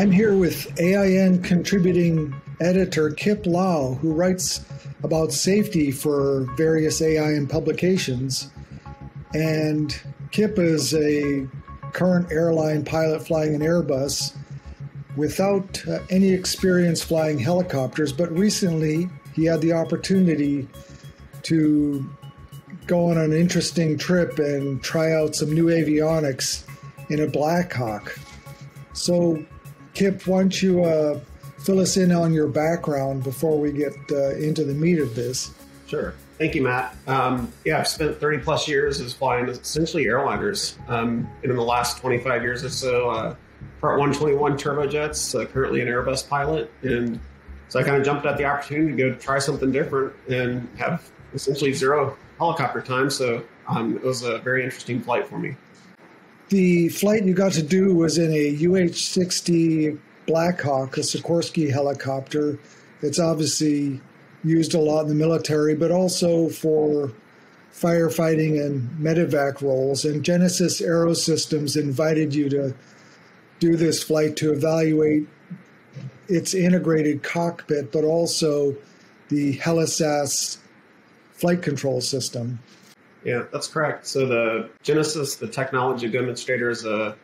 I'm here with AIN contributing editor Kip Lau, who writes about safety for various AIN publications. And Kip is a current airline pilot flying an Airbus without uh, any experience flying helicopters, but recently he had the opportunity to go on an interesting trip and try out some new avionics in a Blackhawk. So, Kip, why don't you uh, fill us in on your background before we get uh, into the meat of this? Sure. Thank you, Matt. Um, yeah, I've spent 30 plus years as flying essentially airliners. Um, and in the last 25 years or so, uh, Part 121 turbojets, uh, currently an Airbus pilot. And so I kind of jumped at the opportunity to go try something different and have essentially zero helicopter time. So um, it was a very interesting flight for me. The flight you got to do was in a UH 60 Blackhawk, a Sikorsky helicopter. It's obviously used a lot in the military, but also for firefighting and medevac roles. And Genesys Aerosystems invited you to do this flight to evaluate its integrated cockpit, but also the HeliSAS flight control system. Yeah, that's correct. So the Genesys, the technology demonstrator, is a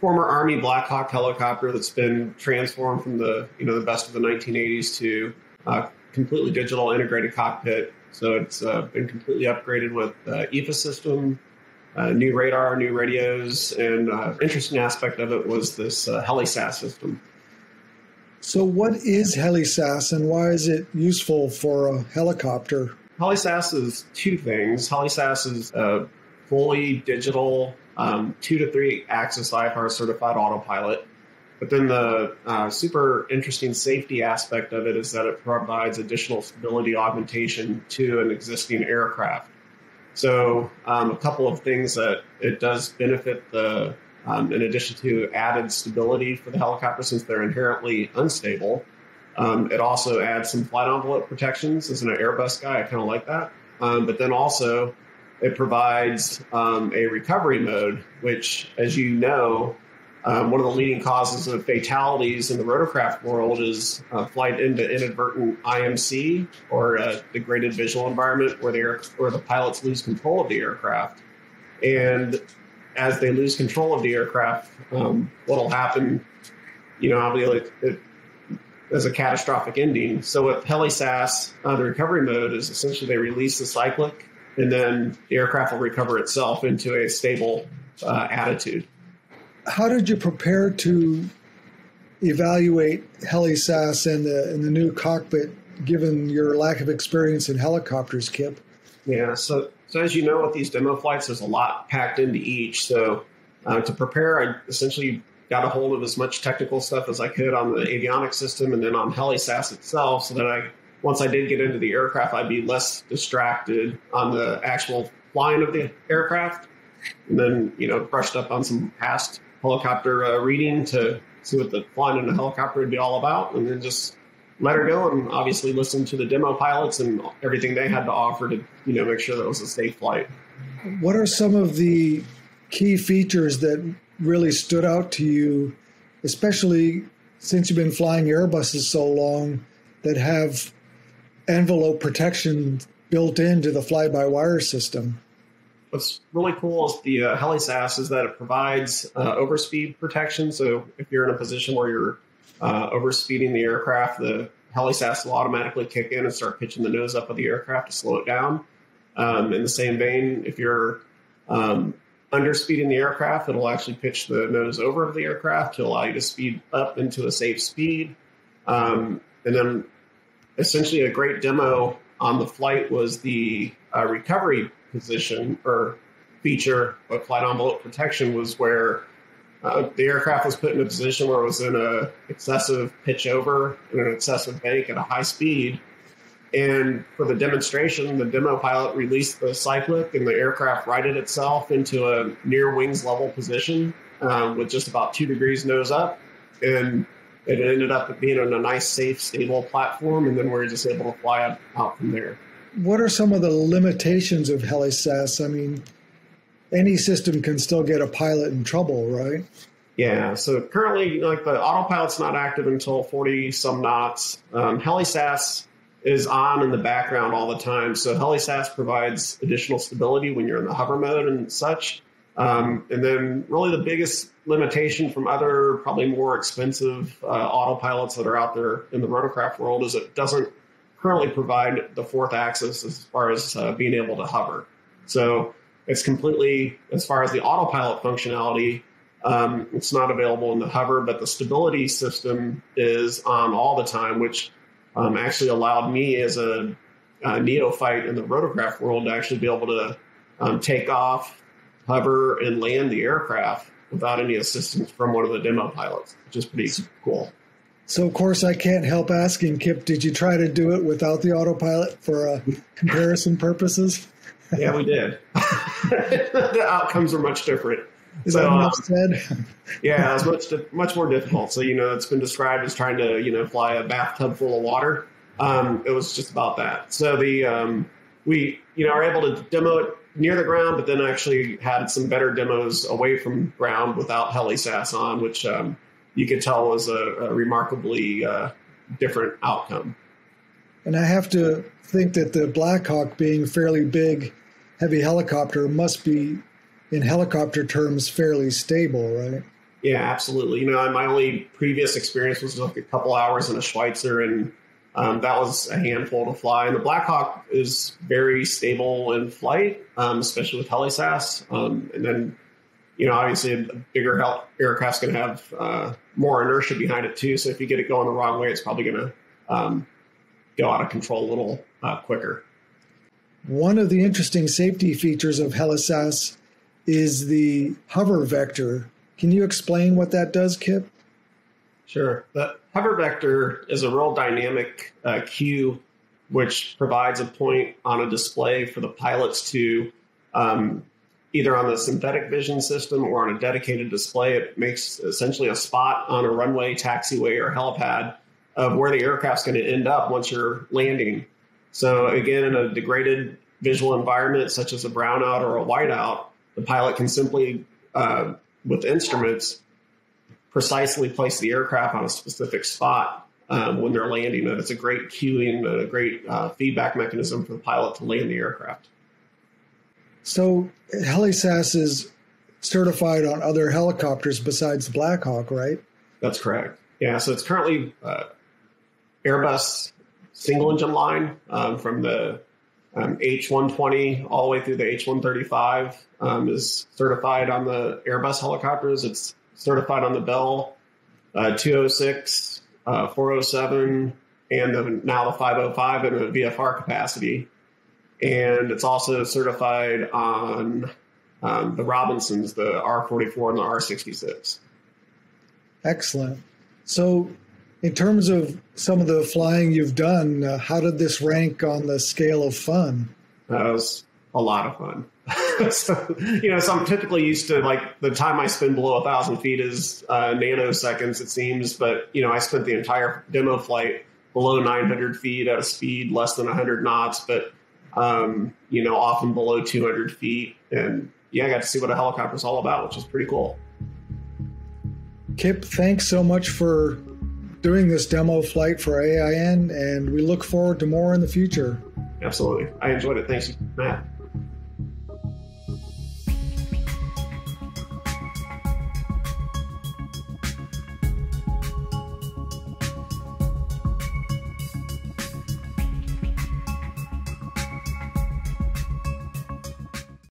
former Army Black Hawk helicopter that's been transformed from the you know the best of the 1980s to a completely digital integrated cockpit. So it's uh, been completely upgraded with uh, EFIS system, uh, new radar, new radios, and uh, interesting aspect of it was this uh, HeliSAS system. So, what is HeliSAS, and why is it useful for a helicopter? HeliSAS is two things. HeliSAS is a fully digital, um, two to three axis IFR certified autopilot. But then the uh, super interesting safety aspect of it is that it provides additional stability augmentation to an existing aircraft. So, um, a couple of things that it does benefit the, um, in addition to added stability for the helicopter since they're inherently unstable, um, it also adds some flight envelope protections. As an Airbus guy, I kind of like that. Um, but then also, it provides um, a recovery mode, which, as you know, um, one of the leading causes of fatalities in the rotorcraft world is uh, flight into inadvertent IMC or a degraded visual environment where the air, where the pilots lose control of the aircraft. And as they lose control of the aircraft, um, what'll happen? You know, obviously, it, as a catastrophic ending. So with HeliSAS, uh, the recovery mode is essentially they release the cyclic, and then the aircraft will recover itself into a stable uh, attitude how did you prepare to evaluate HeliSAS and the and the new cockpit, given your lack of experience in helicopters, Kip? Yeah, so so as you know, with these demo flights, there's a lot packed into each. So uh, to prepare, I essentially got a hold of as much technical stuff as I could on the avionics system and then on HeliSAS itself, so that I once I did get into the aircraft, I'd be less distracted on the actual flying of the aircraft, and then you know brushed up on some past helicopter uh, reading to see what the flying in a helicopter would be all about, and then just let her go and obviously listen to the demo pilots and everything they had to offer to you know make sure that it was a safe flight. What are some of the key features that really stood out to you, especially since you've been flying Airbuses so long that have envelope protection built into the fly-by-wire system? what's really cool is the uh, HeliSAS is that it provides uh, overspeed protection. So if you're in a position where you're uh, overspeeding the aircraft, the HeliSAS will automatically kick in and start pitching the nose up of the aircraft to slow it down. Um, in the same vein, if you're um, underspeeding the aircraft, it'll actually pitch the nose over of the aircraft to allow you to speed up into a safe speed. Um, and then essentially a great demo on the flight was the uh, recovery position or feature of flight envelope protection was where uh, the aircraft was put in a position where it was in a excessive pitch over in an excessive bank at a high speed. And for the demonstration, the demo pilot released the cyclic, and the aircraft righted itself into a near wings level position um, with just about two degrees nose up. And it ended up being on a nice, safe, stable platform. And then we are just able to fly out from there what are some of the limitations of HeliSAS? I mean, any system can still get a pilot in trouble, right? Yeah, so currently, like the autopilot's not active until 40 some knots. Um, HeliSAS is on in the background all the time. So HeliSAS provides additional stability when you're in the hover mode and such. Um, and then, really, the biggest limitation from other, probably more expensive uh, autopilots that are out there in the rotorcraft world is it doesn't currently provide the fourth axis as far as uh, being able to hover. So it's completely, as far as the autopilot functionality, um, it's not available in the hover, but the stability system is on all the time, which um, actually allowed me as a, a, neophyte in the rotorcraft world to actually be able to um, take off, hover, and land the aircraft without any assistance from one of the demo pilots, which is pretty cool. So, of course, I can't help asking, Kip, did you try to do it without the autopilot for uh, comparison purposes? yeah, we did. the outcomes are much different. Is so, that enough said? yeah, it's much much more difficult. So you know, it's been described as trying to you know fly a bathtub full of water. Um, it was just about that. So the um, we you know are able to demo it near the ground, but then actually had some better demos away from ground without HeliSAS on, which um, you could tell was a, a remarkably uh, different outcome. And I have to think that the Blackhawk, being fairly big, heavy helicopter, must be in helicopter terms fairly stable, right? Yeah, absolutely. You know, my only previous experience was like a couple hours in a Schweizer, and um, that was a handful to fly. And the Blackhawk is very stable in flight, um, especially with HeliSAS. Um, and then, you know, obviously a bigger hel- aircraft's going to have uh, more inertia behind it too. So if you get it going the wrong way, it's probably going to um, go out of control a little uh, quicker. One of the interesting safety features of HeliSAS is the hover vector. Can you explain what that does, Kip? Sure. The hover vector is a real dynamic uh, cue which provides a point on a display for the pilots to um, either on the synthetic vision system or on a dedicated display. It makes essentially a spot on a runway, taxiway, or helipad of where the aircraft's going to end up once you're landing. So, again, in a degraded visual environment such as a brownout or a whiteout, the pilot can simply, uh, with instruments, precisely place the aircraft on a specific spot um, when they're landing it. It's a great cueing, a great uh, feedback mechanism for the pilot to land the aircraft. So HeliSAS is certified on other helicopters besides the Blackhawk, right? That's correct. Yeah, so it's currently uh, Airbus single engine line um, from the um, H120 all the way through the H135 um, is certified on the Airbus helicopters. It's certified on the Bell uh, 206, uh, 407, and the, now the 505 in a VFR capacity. And it's also certified on um, the Robinsons, the R44 and the R66. Excellent. So in terms of some of the flying you've done, uh, how did this rank on the scale of fun? That was a lot of fun. so, you know, so I'm typically used to like the time I spend below a thousand feet is uh, nanoseconds, it seems. But you know, I spent the entire demo flight below 900 feet at a speed less than 100 knots, but um, you know, often below 200 feet. And yeah, I got to see what a helicopter is all about, which is pretty cool. Kip, thanks so much for doing this demo flight for AIN, and we look forward to more in the future. Absolutely. I enjoyed it. Thanks, Matt.